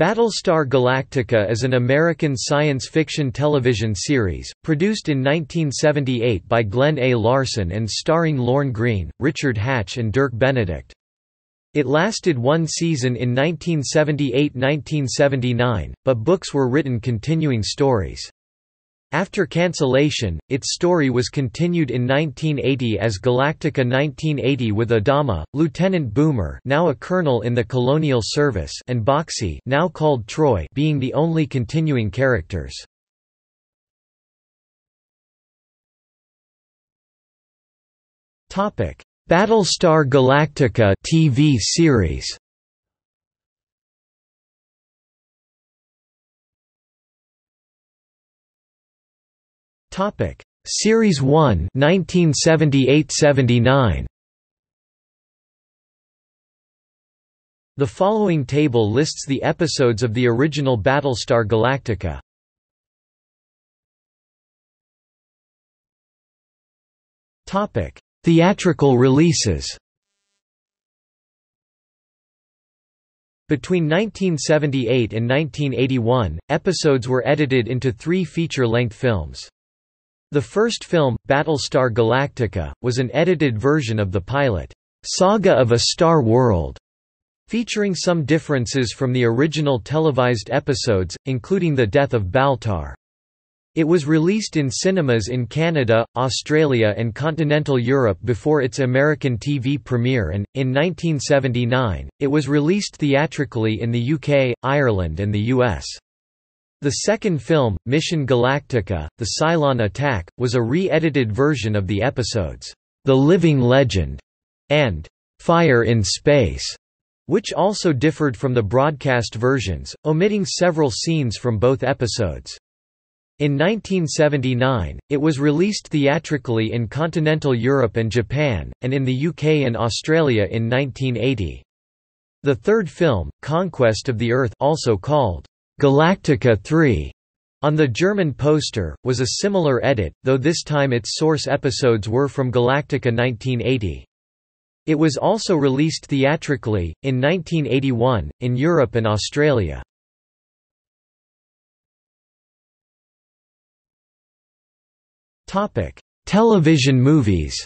Battlestar Galactica is an American science fiction television series, produced in 1978 by Glen A. Larson and starring Lorne Greene, Richard Hatch and Dirk Benedict. It lasted one season in 1978–1979, but books were written continuing stories. After cancellation, its story was continued in 1980 as Galactica 1980 with Adama, Lieutenant Boomer now a colonel in the Colonial Service and Boxy now called Troy being the only continuing characters. Battlestar Galactica TV series Topic: Series 1, 1978-79. The following table lists the episodes of the original Battlestar Galactica. Topic: Theatrical releases. Between 1978 and 1981, episodes were edited into three feature-length films. The first film, Battlestar Galactica, was an edited version of the pilot, Saga of a Star World, featuring some differences from the original televised episodes, including the death of Baltar. It was released in cinemas in Canada, Australia and continental Europe before its American TV premiere and, in 1979, it was released theatrically in the UK, Ireland and the US. The second film, Mission Galactica, The Cylon Attack, was a re-edited version of the episodes, The Living Legend, and Fire in Space, which also differed from the broadcast versions, omitting several scenes from both episodes. In 1979, it was released theatrically in continental Europe and Japan, and in the UK and Australia in 1980. The third film, Conquest of the Earth also called Galactica 3 on the German poster, was a similar edit, though this time its source episodes were from Galactica 1980. It was also released theatrically, in 1981, in Europe and Australia. Television movies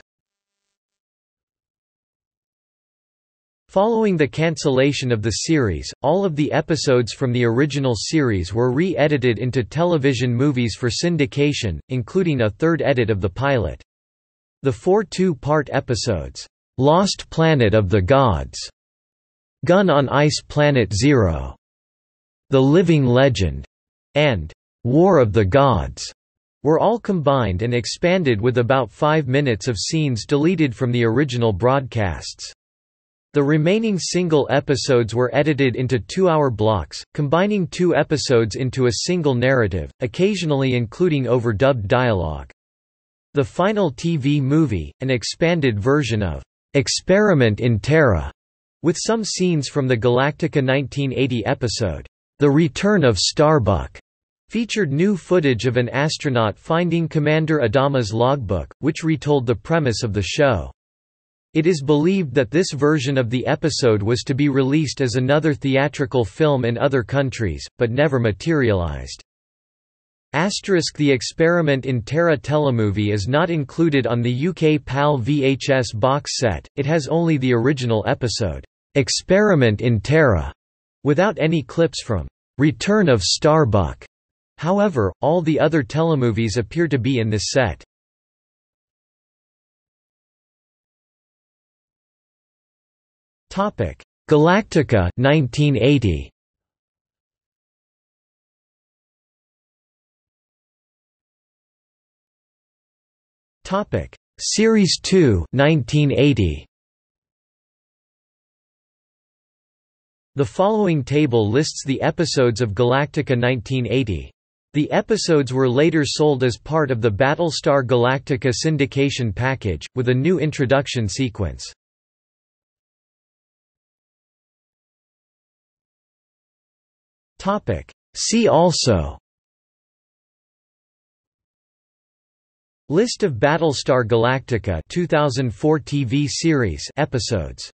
Following the cancellation of the series, all of the episodes from the original series were re-edited into television movies for syndication, including a third edit of the pilot. The four two-part episodes, "'Lost Planet of the Gods", "'Gun on Ice Planet Zero", "'The Living Legend", and "'War of the Gods' were all combined and expanded with about five minutes of scenes deleted from the original broadcasts. The remaining single episodes were edited into two-hour blocks, combining two episodes into a single narrative, occasionally including overdubbed dialogue. The final TV movie, an expanded version of Experiment in Terra, with some scenes from the Galactica 1980 episode, The Return of Starbuck, featured new footage of an astronaut finding Commander Adama's logbook, which retold the premise of the show. It is believed that this version of the episode was to be released as another theatrical film in other countries, but never materialized. Asterisk The Experiment in Terra telemovie is not included on the UK PAL VHS box set, it has only the original episode, Experiment in Terra, without any clips from Return of Starbuck. However, all the other telemovies appear to be in this set. Topic: Galactica 1980. Topic: Series 2 1980. The following table lists the episodes of Galactica 1980. The episodes were later sold as part of the Battlestar Galactica syndication package, with a new introduction sequence. Topic. See also List of Battlestar Galactica 2004 TV series episodes